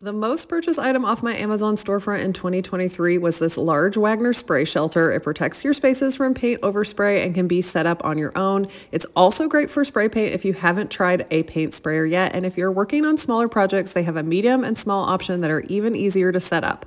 The most purchased item off my Amazon storefront in 2023 was this large Wagner spray shelter. It protects your spaces from paint overspray and can be set up on your own. It's also great for spray paint if you haven't tried a paint sprayer yet. And if you're working on smaller projects, they have a medium and small option that are even easier to set up.